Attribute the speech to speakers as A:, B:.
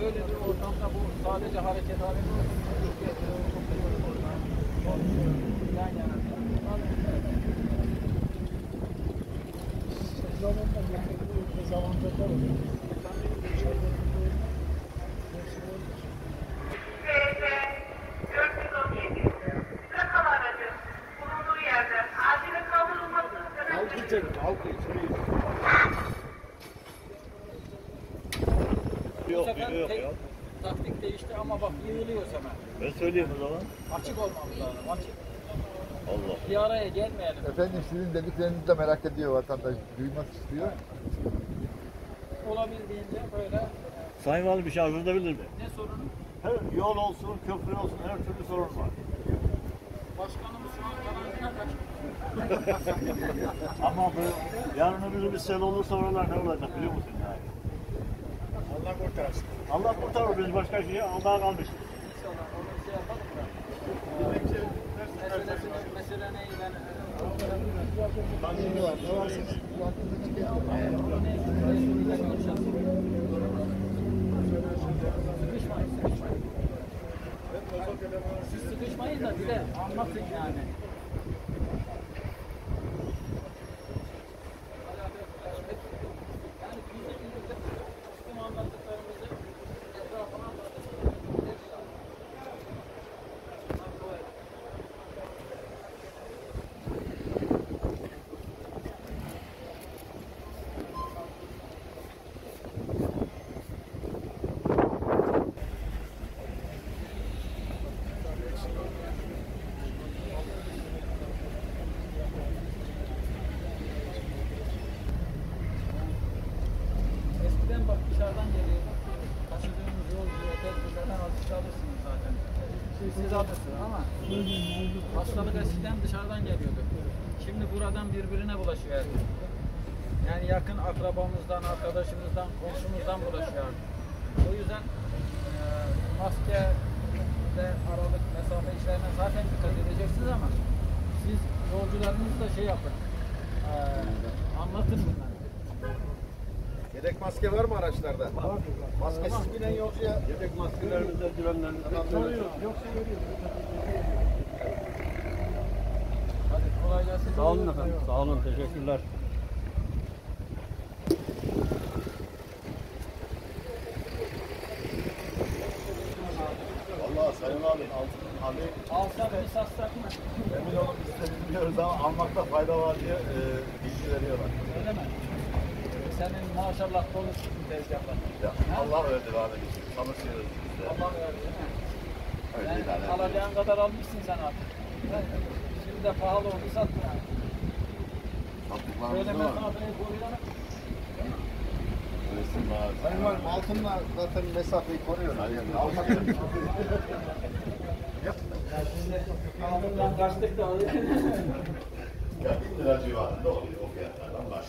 A: Böyle bir ortamda bu sadece hareket halinde yan yana.
B: Plakalı aracın bulunduğu yerden sebebiyle
A: Bu
C: Yok,
A: sefer
C: yok,
A: tek-
C: yok.
A: taktik değişti ama bak yığılıyor hemen.
C: Ben söyleyeyim o zaman.
A: Açık olmamız lazım, açık.
C: Allah.
A: Bir araya gelmeyelim.
D: Efendim sizin dediklerinizi de merak ediyor vatandaş. Duymak istiyor.
A: Olabildiğince böyle e,
C: Sayın Valim bir şey arz edebilir mi?
A: ne sorunu?
C: Her yol olsun, köprü olsun, her türlü sorun var.
A: Başkanımız şu an karantina kaçtı.
C: Ama bu yarın öbür bir sel olursa oralar ne olacak biliyor musun?
D: Allah kurtarsın.
C: Allah kurtarır biz başka şey Allah'a kalmış.
A: İnşallah onu şey da. Mesele neyi Sıkışmayın, sıkışmayın. Sıkışmayın da bize anlatın. Yani biz de bizim anlattıklarımızı etrafına anlatın. Eskiden bak dışarıdan geliyorduk. Taşıdığımız yolcuya tedbirlerden azıcık alırsınız zaten. Siz alırsınız ama hastalık eskiden dışarıdan geliyordu. Şimdi buradan birbirine bulaşıyor herkes. Yani yakın akrabamızdan, arkadaşımızdan, komşumuzdan bulaşıyor. O yüzden e, maske ve aralık mesafe işlerine zaten dikkat edeceksiniz ama siz yolcularınızla şey yapın. E, anlatın bunları.
D: Yedek maske var mı araçlarda? Var. Maskesiz binen yolcuya
C: Yedek maskelerimizi, eldivenlerimizi
A: Hadi kolay gelsin.
C: Sağ olun efendim. Sağ olun. Teşekkürler.
D: Vallahi Sayın abi, abi
A: Alsak mı satsak mı?
D: emin olun biz de bilmiyoruz ama almakta fayda var diye e, bilgi veriyorlar.
A: Öyle mi? Senin maşallah dolu çıktı tezgahlar.
D: Ya, Allah verdi abi. Çalışıyoruz biz de.
A: Allah verdi değil mi?
D: Öyle
A: Yani
D: ediyoruz.
A: alacağın kadar almışsın sen artık. Şimdi de pahalı oldu sattın yani.
D: Sattıklarımız
A: Böyle
D: da var. Resim var. Sayın Valim altınla zaten mesafeyi koruyor. Yani almak
A: aldığından kaçtık da
D: Ya bin lira civarında oluyor o fiyatlardan baş.